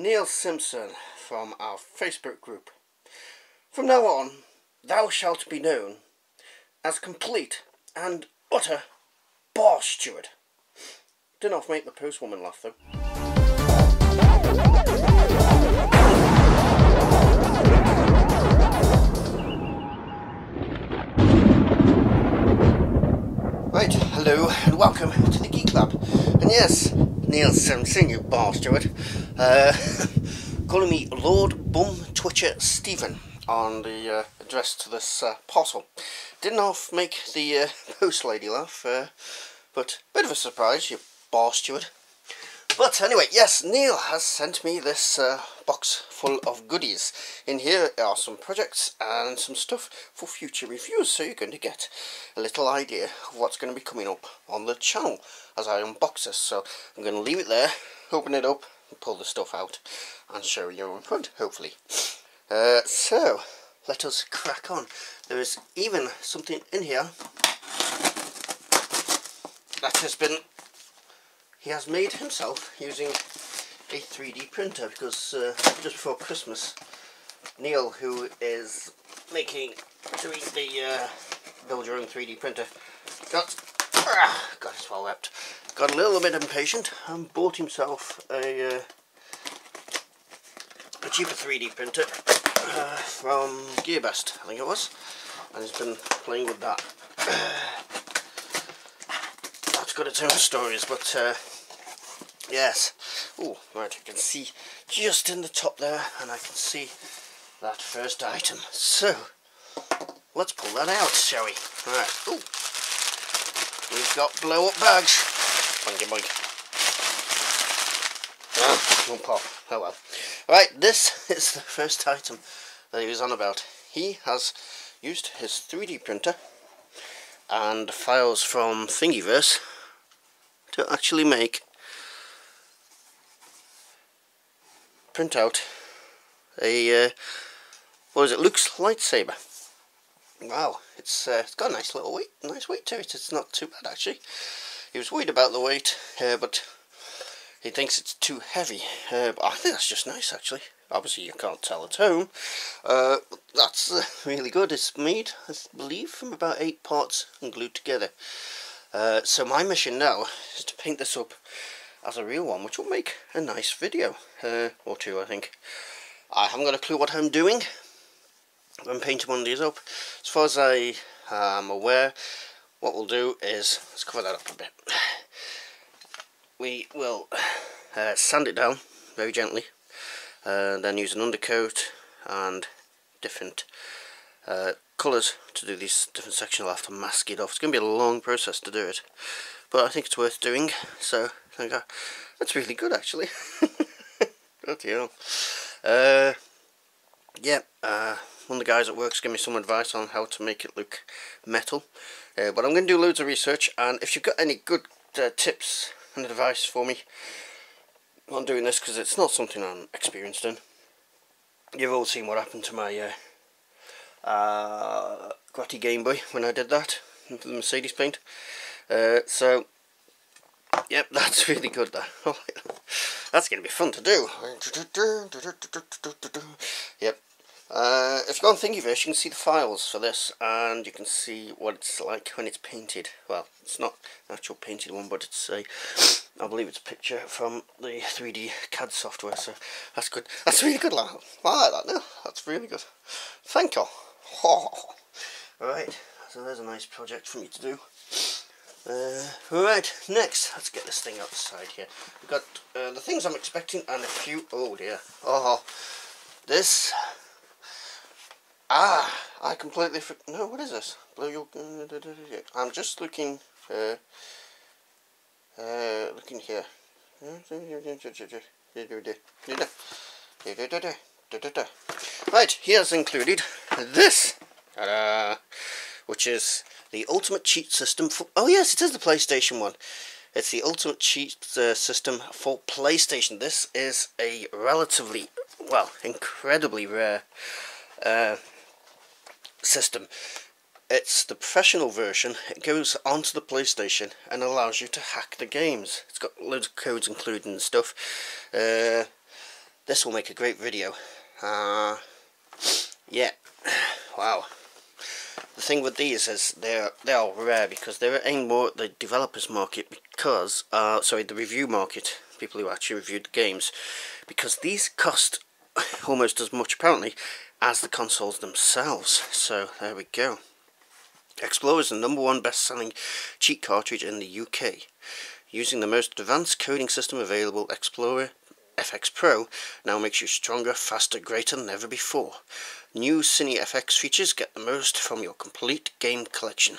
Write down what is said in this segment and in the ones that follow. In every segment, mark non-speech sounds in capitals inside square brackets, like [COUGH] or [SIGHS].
Neil Simpson from our Facebook group. From now on, thou shalt be known as complete and utter bar steward. Didn't half make the postwoman laugh though. Right, hello and welcome to the Geek Club. And yes, Neil Simpson, you bar steward, uh, [LAUGHS] calling me Lord Bum Twitcher Stephen on the uh, address to this uh, parcel. Didn't half make the uh, [LAUGHS] post lady laugh, uh, but bit of a surprise, you bar steward. But anyway, yes, Neil has sent me this uh, box full of goodies. In here are some projects and some stuff for future reviews, so you're going to get a little idea of what's going to be coming up on the channel as I unbox this. So I'm going to leave it there, open it up, pull the stuff out, and show you in front, hopefully. Uh, so, let us crack on. There is even something in here that has been he has made himself using a 3D printer because uh, just before Christmas Neil who is making doing the uh, build your own 3D printer got ah, got his well wept got a little bit impatient and bought himself a uh, a cheaper 3D printer uh, from Gearbest I think it was and he's been playing with that got its own stories but uh, Yes. Oh, right, I can see just in the top there, and I can see that first item. So, let's pull that out, shall we? Right. Oh, we've got blow-up bags. Bungy bug. Oh, won't pop. Oh well. Right, this [LAUGHS] is the first item that he was on about. He has used his 3D printer and files from Thingiverse to actually make print out a uh, what is it Luke's lightsaber. Wow it's uh, it's got a nice little weight nice weight to it. It's not too bad actually. He was worried about the weight uh, but he thinks it's too heavy. Uh, but I think that's just nice actually. Obviously you can't tell at home. Uh, that's uh, really good. It's made I believe from about eight parts and glued together uh, so my mission now is to paint this up as a real one, which will make a nice video, uh, or two I think. I haven't got a clue what I'm doing I'm painting one of these up. As far as I am aware, what we'll do is, let's cover that up a bit. We will uh, sand it down very gently, uh, then use an undercoat and different uh, colours to do these different sections. I'll have to mask it off. It's going to be a long process to do it, but I think it's worth doing, so that's really good actually. [LAUGHS] Bloody hell. Uh, yeah, uh, one of the guys at work's gave me some advice on how to make it look metal. Uh, but I'm going to do loads of research, and if you've got any good uh, tips and advice for me on doing this, because it's not something I'm experienced in. You've all seen what happened to my uh, Grotty Game Boy when I did that, the Mercedes paint. Uh, so Yep, [LAUGHS] that's really good [LAUGHS] that's going to be fun to do. Yep. Uh, if you go on Thingiverse, you can see the files for this, and you can see what it's like when it's painted. Well, it's not an actual painted one, but it's a, I believe it's a picture from the 3D CAD software, so that's good. That's really good, I like that. That's really good. Thank you. Alright, so there's a nice project for me to do. Uh, right, next, let's get this thing outside here. We've got uh, the things I'm expecting and a few, oh dear, oh, this, ah, I completely, no, what is this? Your, I'm just looking, uh, uh, looking here. Right, here's included this, which is the Ultimate Cheat System for... Oh yes, it is the PlayStation one. It's the Ultimate Cheat uh, System for PlayStation. This is a relatively, well, incredibly rare uh, system. It's the professional version. It goes onto the PlayStation and allows you to hack the games. It's got loads of codes included and stuff. Uh, this will make a great video. Uh, yeah, [SIGHS] wow. The thing with these is they're they are rare because they're aimed more at the developers market because uh, sorry the review market people who actually reviewed the games because these cost [LAUGHS] almost as much apparently as the consoles themselves. So there we go. Xplorer is the number one best-selling cheat cartridge in the UK. Using the most advanced coding system available, Xplorer FX Pro now makes you stronger, faster, greater than ever before. New Cine FX features get the most from your complete game collection.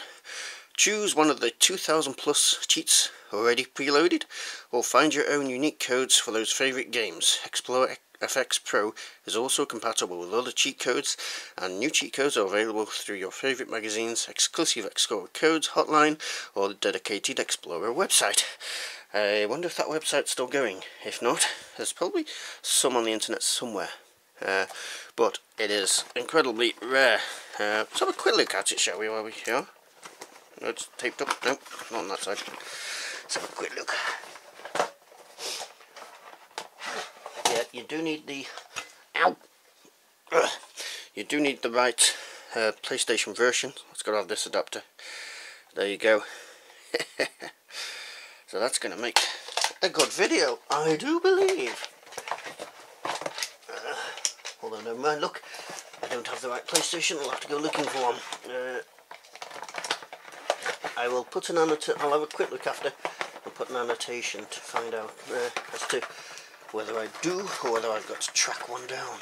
Choose one of the 2000 plus cheats already preloaded, or find your own unique codes for those favourite games. Xplorer FX Pro is also compatible with other cheat codes, and new cheat codes are available through your favourite magazines, exclusive Xplorer codes hotline, or the dedicated Xplorer website. I wonder if that website's still going. If not, there's probably some on the internet somewhere. Uh, but it is incredibly rare. Uh, let's have a quick look at it, shall we, while we're here? No, It's taped up. Nope, not on that side. Let's have a quick look. Yeah, you do need the... Ow! Ugh. You do need the right uh, PlayStation version. It's got to have this adapter. There you go. [LAUGHS] so that's going to make a good video, I do believe. Although never mind, look, I don't have the right PlayStation, I'll have to go looking for one. Uh, I will put an annotation, I'll have a quick look after and put an annotation to find out uh, as to whether I do or whether I've got to track one down.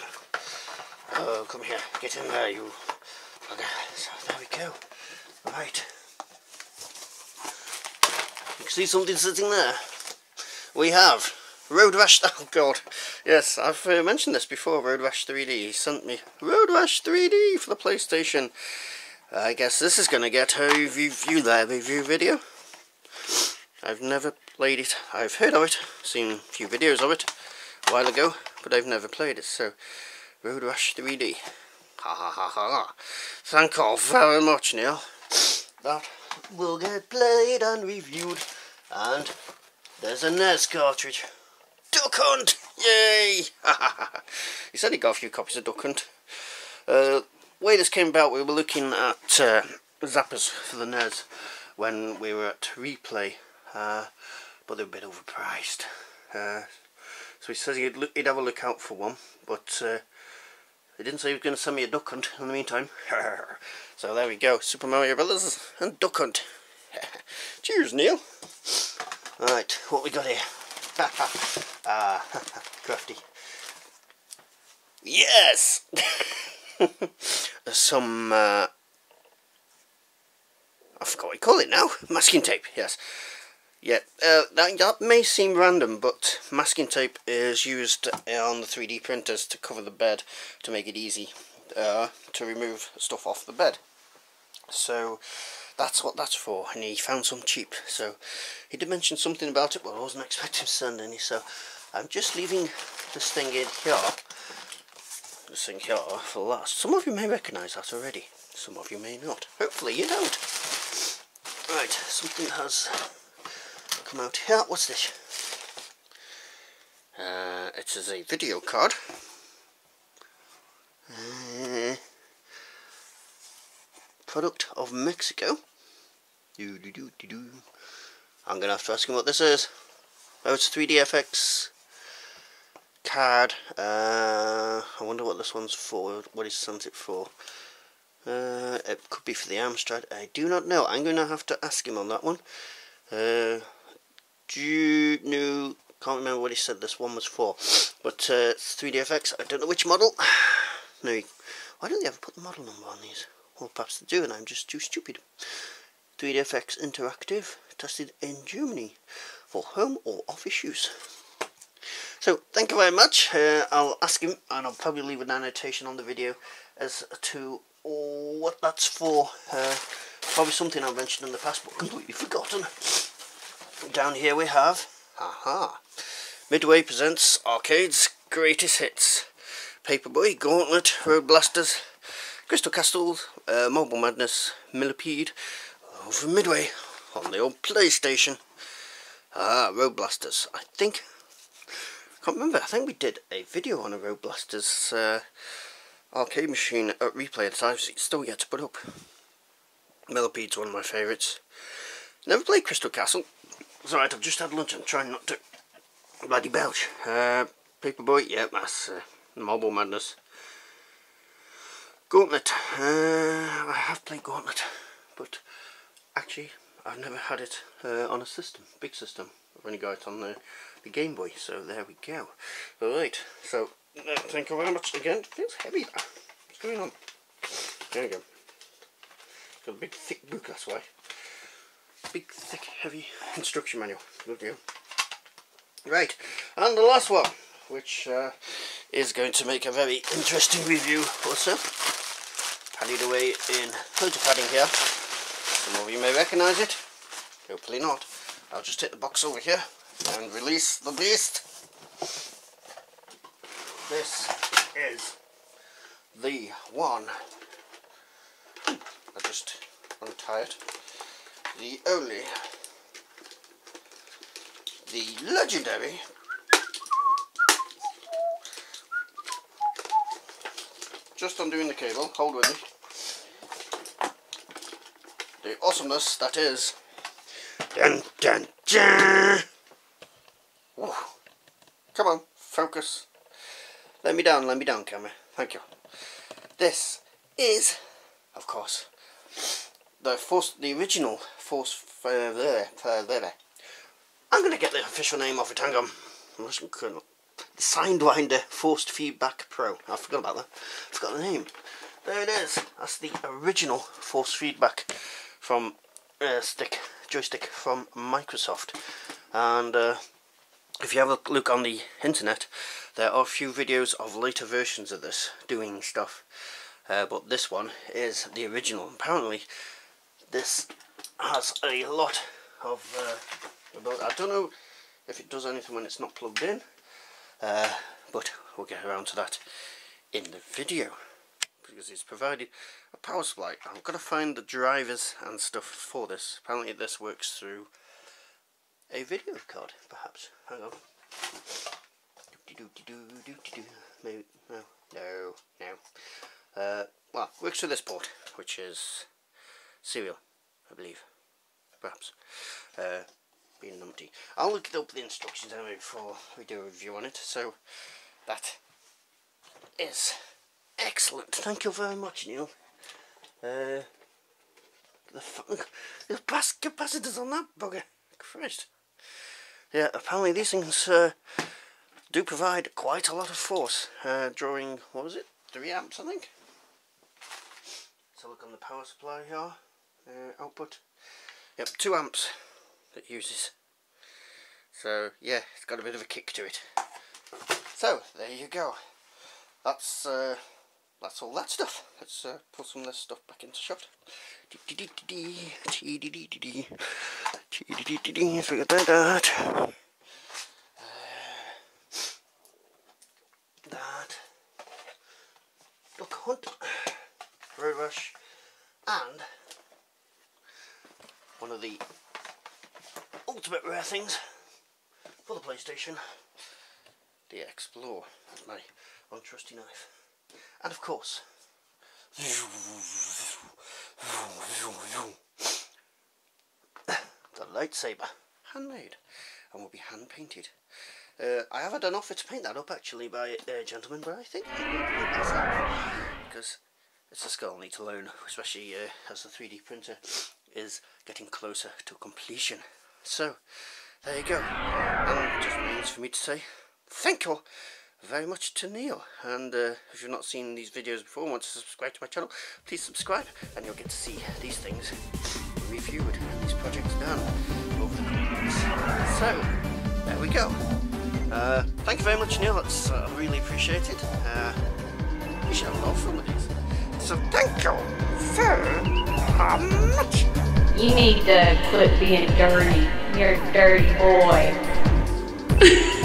Oh, come here, get in there, you bugger. So there we go. Right. You can see something sitting there. We have Road Rash. [LAUGHS] Oh God, yes, I've uh, mentioned this before. Road Rash 3D. He sent me Road Rash 3D for the PlayStation. I guess this is going to get a review, that review video. I've never played it. I've heard of it, seen a few videos of it a while ago, but I've never played it. So, Road Rash 3D. Ha ha ha ha. Thank you very much, Neil. That will get played and reviewed. And there's a NES cartridge. Duck Hunt! Yay! [LAUGHS] he said he got a few copies of Duck Hunt. Uh, way this came about, we were looking at uh, Zappers for the NES when we were at Replay, uh, but they were a bit overpriced. Uh, so he says he'd, look, he'd have a look out for one, but uh, he didn't say he was going to send me a Duck Hunt in the meantime. [LAUGHS] so there we go, Super Mario Brothers and Duck Hunt. [LAUGHS] Cheers, Neil. Alright, what we got here? Ah, [LAUGHS] [LAUGHS] crafty. Yes! [LAUGHS] Some, uh, I forgot what you call it now. Masking tape, yes. Yeah, uh, that, that may seem random, but masking tape is used on the 3D printers to cover the bed to make it easy uh, to remove stuff off the bed. So that's what that's for, and he found some cheap. So he did mention something about it, but I wasn't [LAUGHS] expecting to send any. So I'm just leaving this thing in here, this thing here for last. Some of you may recognise that already, some of you may not. Hopefully you don't. Right, something has come out here. What's this? Uh, it is a video card. Uh, product of Mexico. Do, do, do, do, do. I'm going to have to ask him what this is. Oh, it's 3DFX card. Uh, I wonder what this one's for, what he sent it for. Uh, it could be for the Amstrad. I do not know. I'm going to have to ask him on that one. Uh, do you know, can't remember what he said this one was for, but uh, 3DFX, I don't know which model. [SIGHS] no, why don't they ever put the model number on these? Well, perhaps they do, and I'm just too stupid. 3DFX Interactive, tested in Germany for home or office use. So, thank you very much. Uh, I'll ask him, and I'll probably leave an annotation on the video as to what that's for. Uh, probably something I've mentioned in the past, but completely forgotten. Down here we have, aha, Midway presents Arcade's Greatest Hits. Paperboy, Gauntlet, Road Blasters, Crystal Castles, uh, Marble Madness, Millipede, over Midway on the old PlayStation. Ah, Road Blasters. I think, can't remember, I think we did a video on a Road Blasters uh, arcade machine at replay that I've still yet to put up. Millipede's one of my favourites. Never played Crystal Castle. It's alright, I've just had lunch, I'm trying not to bloody belch. Uh, Paperboy, yeah, that's uh, Madness. Gauntlet, uh, I have played Gauntlet, but actually I've never had it uh, on a system, big system. I've only got it on the, the Game Boy, so there we go. Alright, so uh, thank you very much again. It feels heavy. What's going on? There we go. Got a big thick book, that's why. Big, thick, heavy instruction manual. Good deal. Right, and the last one, which uh, is going to make a very interesting review also. Padded away in photo padding here. Some of you may recognise it, hopefully not. I'll just take the box over here and release the beast. This is the one. I just untie it. The only, the legendary just undoing the cable, hold with me. The awesomeness that is. Dun dun dun! Ooh. Come on, focus. Let me down, let me down, camera. Thank you. This is, of course, the force, the original force. Uh, uh, I'm going to get the official name off it. Hang on. The Sidewinder Forced Feedback Pro. I forgot about that. I forgot the name. There it is. That's the original force feedback from uh, stick joystick from Microsoft. And uh, if you have a look on the internet, there are a few videos of later versions of this doing stuff. Uh, but this one is the original. Apparently, this has a lot of. Uh, I don't know if it does anything when it's not plugged in. Uh, but we'll get around to that in the video because it's provided a power supply. I've got to find the drivers and stuff for this. Apparently this works through a video card, perhaps. Hang on. Maybe, no, no, no. Uh, well, works through this port, which is serial, I believe. Perhaps. Uh, being numpty. I'll look up the instructions anyway before we do a review on it. So that is excellent. Thank you very much, Neil. Uh, the, the capacitors on that bugger. Christ. Yeah, apparently these things uh, do provide quite a lot of force, uh, drawing, what was it, 3 amps I think? So look on the power supply here, uh, output. Yep, 2 amps that uses. So yeah, it's got a bit of a kick to it. So there you go. That's uh, that's all that stuff. Let's uh, put some of this stuff back into shot. Forget that. That. Duck Hunt. Rush. And one of the ultimate rare things for the PlayStation, the Explore, my untrusty knife. And of course, the lightsaber, handmade, and will be hand painted. Uh, I have had an offer to paint that up actually by a gentleman, but I think because it's a skull need to learn, especially uh, as the 3D printer is getting closer to completion. So, there you go. And it just remains for me to say thank you very much to Neil. And uh, if you've not seen these videos before and want to subscribe to my channel, please subscribe and you'll get to see these things reviewed and these projects done over the coming months. So, there we go. Uh, thank you very much, Neil. That's uh, really appreciated. Uh, we should have a lot of fun with these. So, thank you very much. You need to quit being dirty. You're a dirty boy. [LAUGHS]